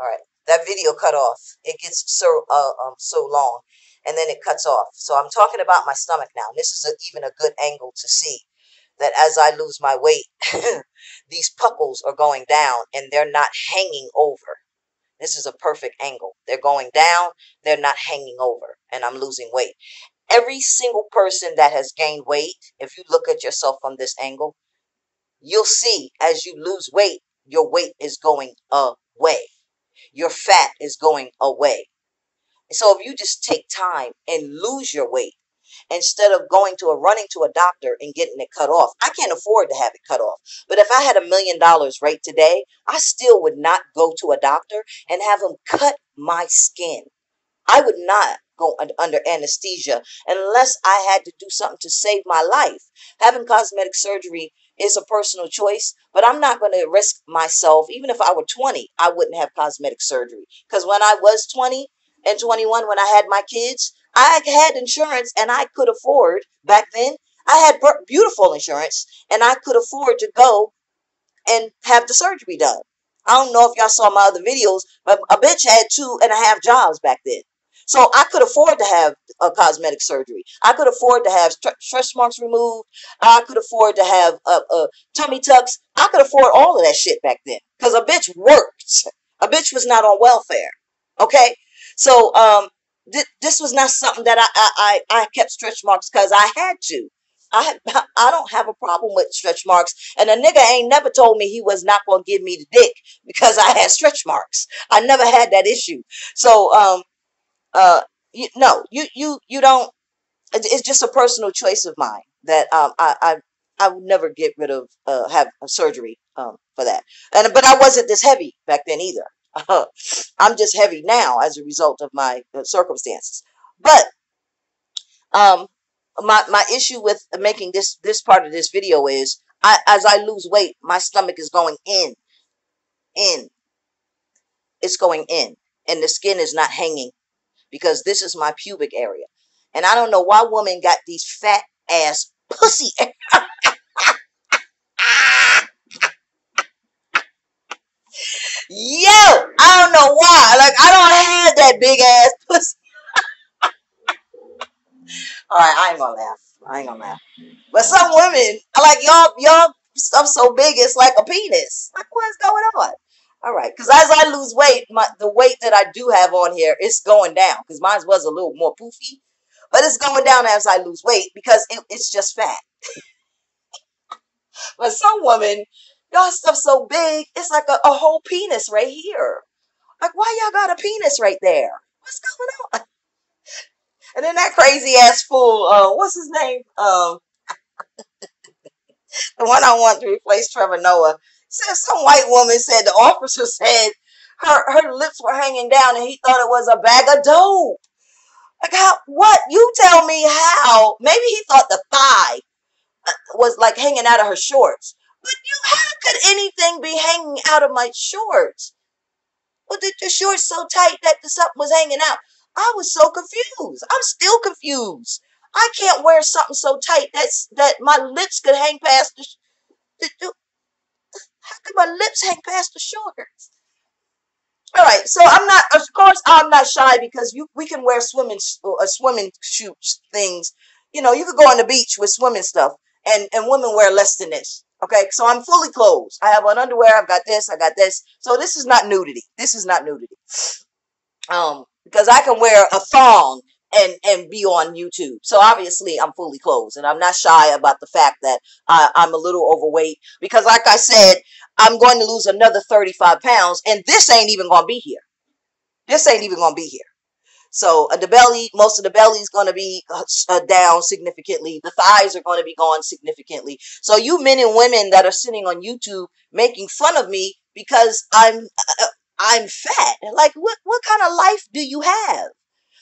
All right, that video cut off. It gets so uh, um so long, and then it cuts off. So I'm talking about my stomach now. And This is a, even a good angle to see that as I lose my weight, these puckles are going down and they're not hanging over. This is a perfect angle. They're going down, they're not hanging over, and I'm losing weight. Every single person that has gained weight, if you look at yourself from this angle, you'll see as you lose weight, your weight is going away. Your fat is going away. So if you just take time and lose your weight, instead of going to a running to a doctor and getting it cut off. I can't afford to have it cut off. But if I had a million dollars right today, I still would not go to a doctor and have them cut my skin. I would not go under anesthesia unless I had to do something to save my life. Having cosmetic surgery is a personal choice, but I'm not going to risk myself. Even if I were 20, I wouldn't have cosmetic surgery. Because when I was 20 and 21, when I had my kids, I had insurance and I could afford back then. I had beautiful insurance and I could afford to go and have the surgery done. I don't know if y'all saw my other videos, but a bitch had two and a half jobs back then. So I could afford to have a cosmetic surgery. I could afford to have stretch marks removed. I could afford to have a, a tummy tucks. I could afford all of that shit back then because a bitch worked. A bitch was not on welfare. Okay, so um, th- this was not something that I I I, I kept stretch marks because I had to. I I don't have a problem with stretch marks, and a nigga ain't never told me he was not gonna give me the dick because I had stretch marks. I never had that issue. So um uh you, no you you you don't. It's just a personal choice of mine that um I I I would never get rid of uh have a surgery um for that. And but I wasn't this heavy back then either. I'm just heavy now as a result of my uh, circumstances. But um, my my issue with making this this part of this video is, I, as I lose weight, my stomach is going in, in. It's going in, and the skin is not hanging, because this is my pubic area, and I don't know why women got these fat ass pussy. Yo, I don't know why. Like I don't have that big ass pussy. All right, I ain't gonna laugh. I ain't gonna laugh. But some women, like y'all, y'all stuff so big it's like a penis. Like what's going on? All right, because as I lose weight, my the weight that I do have on here is going down. Because mine was a little more poofy, but it's going down as I lose weight because it, it's just fat. but some women, Y'all stuff so big, it's like a, a whole penis right here. Like, why y'all got a penis right there? What's going on? And then that crazy ass fool, uh, what's his name? Um, the one I want to replace Trevor Noah. Some white woman said the officer said her her lips were hanging down and he thought it was a bag of dope. Like how? What? You tell me how? Maybe he thought the thigh uh, was like hanging out of her shorts. But you, how could anything be hanging out of my shorts? Well, the, the shorts so tight that the something was hanging out. I was so confused. I'm still confused. I can't wear something so tight that's that my lips could hang past the, the, the how could my lips hang past the shorts? All right, so I'm not. Of course, I'm not shy because you we can wear swimming uh, swimming shoots things. You know, you could go on the beach with swimming stuff, and and women wear less than this. Okay, so I'm fully clothed. I have on underwear. I've got this. I got this. So this is not nudity. This is not nudity. Um, because I can wear a thong and and be on YouTube. So obviously I'm fully clothed, and I'm not shy about the fact that I, I'm a little overweight. Because like I said, I'm going to lose another 35 pounds, and this ain't even going to be here. This ain't even going to be here. So uh, the belly, most of the belly is going to be uh, uh, down significantly. The thighs are going to be gone significantly. So you men and women that are sitting on YouTube making fun of me because I'm uh, uh, I'm fat. Like what what kind of life do you have?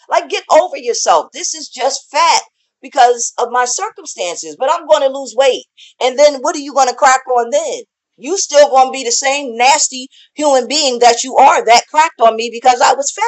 Like get over yourself. This is just fat because of my circumstances, but I'm going to lose weight. And then what are you going to crack on then? You still to be the same nasty human being that you are that cracked on me because I was fat.